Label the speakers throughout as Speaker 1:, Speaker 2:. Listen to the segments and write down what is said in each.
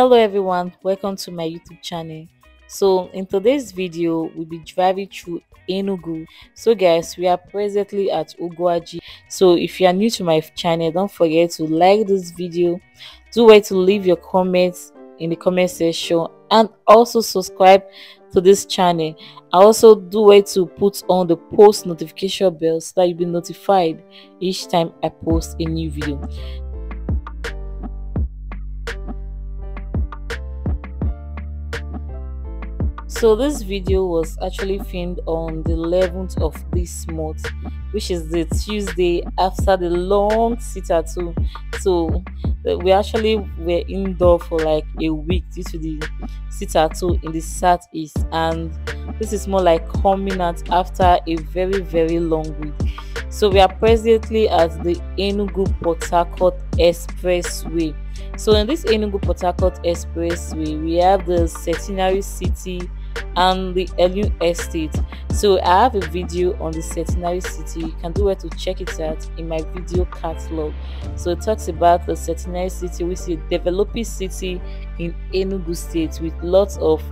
Speaker 1: hello everyone. Welcome to my youtube channel. So in today's video we'll be driving through enugu. So guys we are presently at Ugwuaji so if you are new to my channel don't forget to like this video. Do wait to leave your comments in the comment section and also subscribe to this channel. I also do wait to put on the post notification bell so that you'll be notified each time i post a new video so this video was actually filmed on the 11th of this month which is the tuesday after the long sit-at-home so uh, we actually were indoor for like a week due to the sit-at-home in the southeast and this is more like coming out after a very very long week. So we are presently at the enugu port harcourt expressway. So in this enugu port harcourt expressway we have the centenary city and the Elu Estate. So I have a video on the Centenary City. You can do where to check it out in my video catalog. So it talks about the Centenary City, which is a developing city in Enugu State with lots of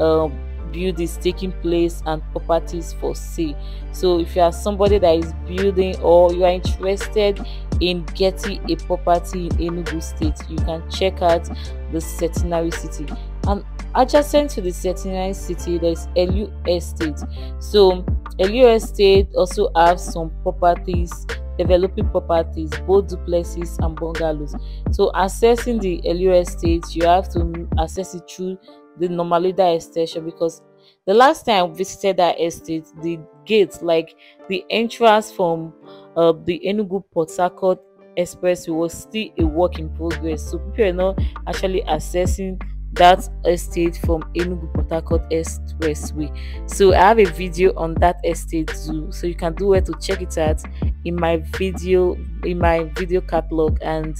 Speaker 1: um, buildings taking place and properties for sale. So if you are somebody that is building or you are interested in getting a property in Enugu State, you can check out the Centenary City. And adjacent to the centenary city there is Elu Estate. So Elu Estate also have some properties, developing properties, both duplexes and bungalows. So accessing the Elu Estate, you have to access it through the Normalida extension because the last time I visited that estate, the gate, like the entrance from uh, the Enugu Port Harcourt Expressway was still a work in progress. So people are not actually accessing that estate from Enugu Port Harcourt Expressway. So I have a video on that estate too, so you can do where to check it out in my video in my video catalog, and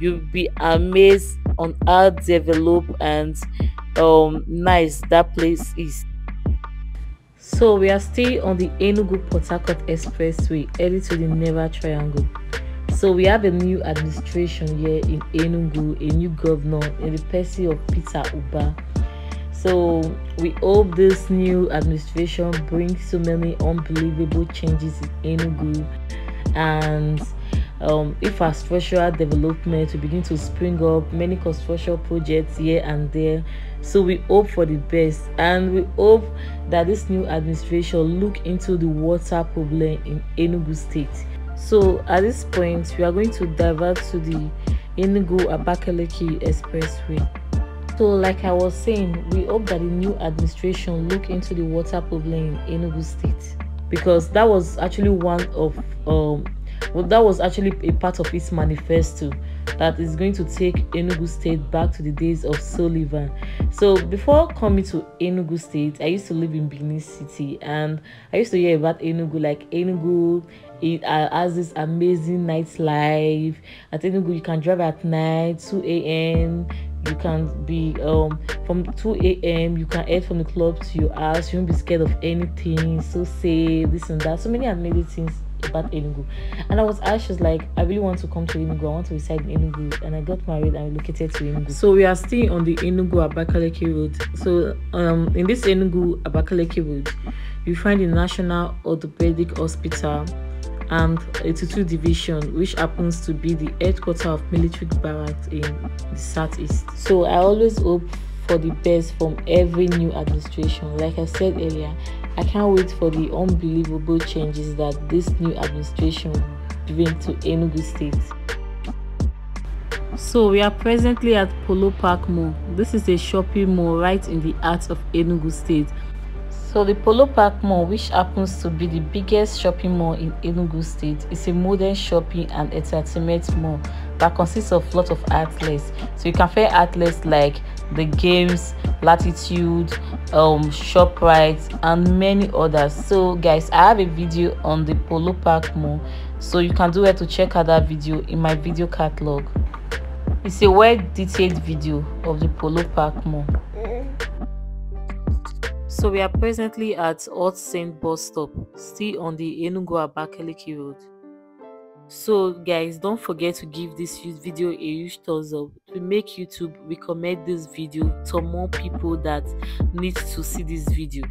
Speaker 1: you'll be amazed on how developed and um nice that place is. So we are still on the Enugu Port Expressway, heading to the Never Triangle. So we have a new administration here in Enugu, a new governor in the person of Peter Mbah. So we hope this new administration brings so many unbelievable changes in Enugu. And um, infrastructural development will begin to spring up many construction projects here and there. So we hope for the best and we hope that this new administration look into the water problem in enugu state so at this point, we are going to divert to the Enugu Abakaliki Expressway. So, like I was saying, we hope that the new administration look into the water problem in Enugu State because that was actually one of um, well, that was actually a part of its manifesto that is going to take Enugu State back to the days of Sullivan. So before coming to Enugu State, I used to live in Benin City and I used to hear about Enugu like Enugu it uh, has this amazing nightlife. At Enugu, you can drive at night, 2 a.m. You can be um from 2 a.m. You can head from the club to your house. You won't be scared of anything. So safe, this and that. So many amazing things about Enugu. And I was asked, she was like, I really want to come to Enugu. I want to reside in Enugu. And I got married and relocated to Enugu. So we are still on the Enugu Abakaliki road. So um in this Enugu Abakaliki road, you find the National Orthopedic Hospital and 82 Division, which happens to be the headquarters of military barracks in the southeast. So I always hope for the best from every new administration. Like I said earlier, I can't wait for the unbelievable changes that this new administration will bring to Enugu State. So we are presently at Polo Park Mall. This is a shopping mall right in the heart of Enugu State so the Polo Park Mall, which happens to be the biggest shopping mall in Enugu State, is a modern shopping and entertainment mall that consists of lots of outlets. So you can find outlets like the Games, Latitude, um, Shoprite, and many others. So guys, I have a video on the Polo Park Mall, so you can do it to check out that video in my video catalog. It's a well detailed video of the Polo Park Mall. So we are presently at Old Saint bus stop, still on the Enugu Abakaliki road. So guys, don't forget to give this video a huge thumbs up to make YouTube recommend this video to more people that need to see this video.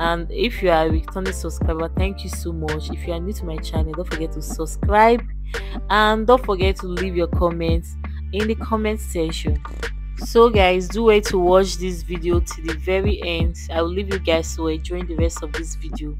Speaker 1: And if you are a returning subscriber, thank you so much. If you are new to my channel, don't forget to subscribe and don't forget to leave your comments in the comment section so guys do wait to watch this video till the very end i will leave you guys to enjoy the rest of this video